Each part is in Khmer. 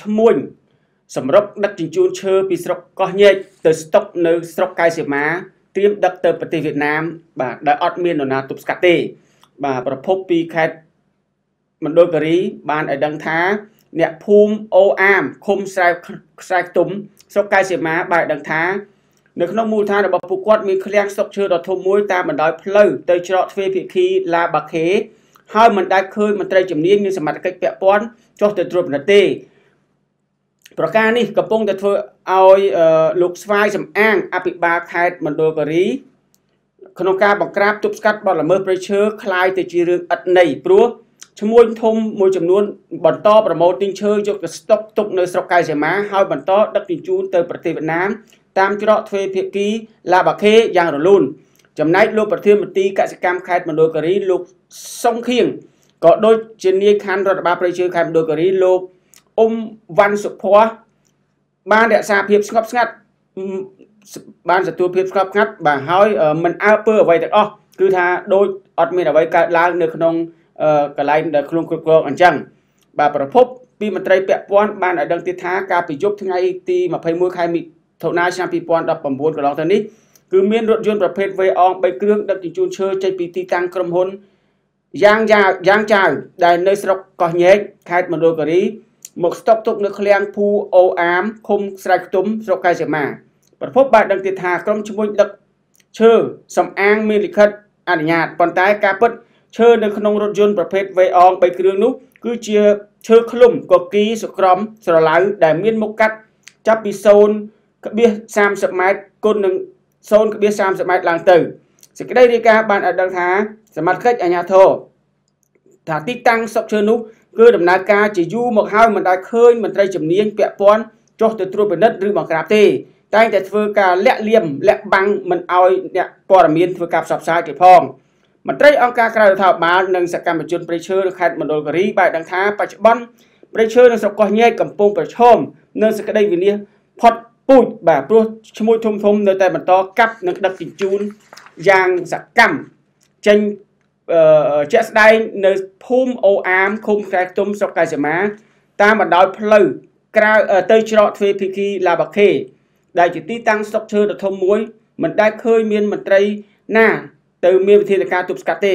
ឈ្មួញសម្រុកដឹកជញ្ជូនឈើពីស្រុកកោះញែកទៅស្តុកនៅស្រុកកែសីមាត្រៀមដឹកទៅប្រទេសវៀតណាមបាទដែលអត់មាននរណាទប់ស្កាត់ទេ បាទប្រភពពីខេត្តមណ្ឌលគិរីបានឲ្យដឹងថាអ្នកភូមិអូអាមឃុំស្រែខ្សែខ្ទុំស្រុកកែសីមាបានឲ្យដឹងថានៅក្នុងមូលដ្ឋានរបស់ពួកគាត់មានឃ្លាំងស្តុកឈើដ៏ធំមួយតាមបណ្ដោយផ្លូវទៅច្រកទ្វេភាគីឡាបាខេហើយមិនដែលឃើញមន្ត្រីជំនាញនិងសមត្ថកិច្ចពាក់ព័ន្ធចុះទៅត្រួតពិនិត្យទេ ប្រការនេះកំពុងតែធ្វើឲ្យលោកស្វាយសំអាងអភិបាលខេត្តមណ្ឌលគិរីក្នុងការបង្ក្រាបទប់ស្កាត់បទល្មើសព្រៃឈើคล้ายទៅជារឿងឥតន័យព្រោះឈ្មោះធំមួយចំនួនបន្តប្រមូលទិញឈើយកទៅស្តុកទុកនៅស្រុកកែសីមាហើយបន្តដឹកជញ្ជូនទៅប្រទេសវៀតណាមតាមច្រកទ្វេភាគីឡាបាខេយ៉ាងរលូនចំណែកលោកប្រធានមន្ត្រីកសិកម្មខេត្តមណ្ឌលគិរីលោកសុងខៀងក៏ដូចជានាយខណ្ឌរដ្ឋបាលព្រៃឈើខេត្តមណ្ឌលគិរីលោក អ៊ុំវ៉ាន់សុភ័ណ្ឌបានរក្សាភាពស្ងប់ស្ងាត់បានទទួលភាពស្ងប់ស្ងាត់បាទហើយមិនអើពើអ្វីទាំងអស់គឺថាដូចអត់មានអ្វីកើតឡើងនៅក្នុងកន្លែងដែលខ្លួនគ្រប់គ្រងអញ្ចឹងបាទប្រភពពីមន្ត្រីពាក់ព័ន្ធបានឲ្យដឹងទៀតថាការប្រយុទ្ធថ្ងៃទី21ខែមិថុនាឆ្នាំ2019កន្លងទៅនេះគឺមានរថយន្តប្រភេទវេអង3គ្រឿងដឹកជញ្ជូនឈើចេញពីទីតាំងក្រុមហ៊ុនយ៉ាងយ៉ាយ៉ាងចាវដែលនៅស្រុកកោះញែកខេត្តមណ្ឌលគិរី មកស្តុកទុកនៅឃ្លាំងភូអូអាមឃុំស្រែខ្ទុំស្រុកកែសីមាប្រពន្ធបានដឹងទៀតថាក្រុមឈ្មួញដឹកឈើសំអាងមានលិខិតអនុញ្ញាតប៉ុន្តែការពិតឈើនៅក្នុងរថយន្តប្រភេទវេអង3គ្រឿងនោះគឺជាឈើឃ្លុំកគីសក្រំស្រឡៅដែលមានមុខកាត់ចាប់ពី0.30ម៉ែត្រគុណនឹង0.30ម៉ែត្រឡើងទៅសេចក្តីរាយការណ៍បានឲ្យដឹងថាសមត្ថកិច្ចអាជ្ញាធរថាទីតាំងសុកឈើនោះ គឺដំណើរការជាយូរមកហើយមិនដែលឃើញមន្ត្រីជំនាញពាក់ព័ន្ធចុះទៅត្រួតពិនិត្យឬបង្ក្រាបទេតែងតែធ្វើការលាក់លៀមលាក់បាំងមិនឲ្យអ្នកព័ត៌មានធ្វើការផ្សព្វផ្សាយទេផងមន្ត្រីអង្គការក្រៅរដ្ឋាភិបាលនិងសកម្មជនប្រៃឈើនៅខេត្តមណ្ឌលគិរីបានដឹងថាបច្ចុប្បន្នប្រៃឈើនៅស្រុកកោះញែកកំពុងប្រឈមនឹងសេចក្តីវិនិច្ឆ័យផុតពូជបាទព្រោះឈ្មោះធំធំនៅតែបន្តកាប់និងដឹកជញ្ជូនយ៉ាងសកម្មចេញ ជាក់ស្ដែងនៅភូមិអូអាមឃុំកែខ្ទុំស្រុកកែសីមាតាមបណ្ដោយផ្លូវក្រៅទៅច្រកទ្វេភាគីឡាបាខេដែលជាទីតាំងស្តុកឈើដ៏ធំមួយមិនដែលឃើញមានមន្ត្រីណាទៅមានវិធានការទប់ស្កាត់ទេ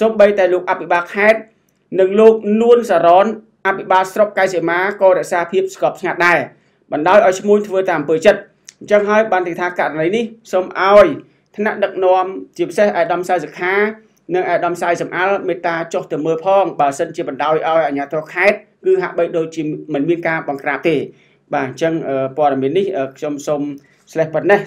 សូម្បីតែលោកអភិបាលខេត្តនិងលោកនួនសារ៉នអភិបាលស្រុកកែសីមាក៏រក្សាភាពស្កប់ស្ងាត់ដែរបណ្ដោយឲ្យឈ្មោះធ្វើតាមអំពើចិត្តអញ្ចឹងហើយបានទីថាករណីនេះសូមឲ្យថ្នាក់ដឹកនាំជាពិសេសអាដាមសាយសខា និងអាដាមសាយសំអាលមេត្តាចុះទៅមើលផងបើសិនជាបណ្ដោយឲ្យអាជ្ញាធរខេត្តគឺហាក់បីដូចជាមិនមានការបង្ក្រាបទេ បាទអញ្ចឹងព័ត៌មាននេះខ្ញុំសូម slash ប៉ុណ្ណេះ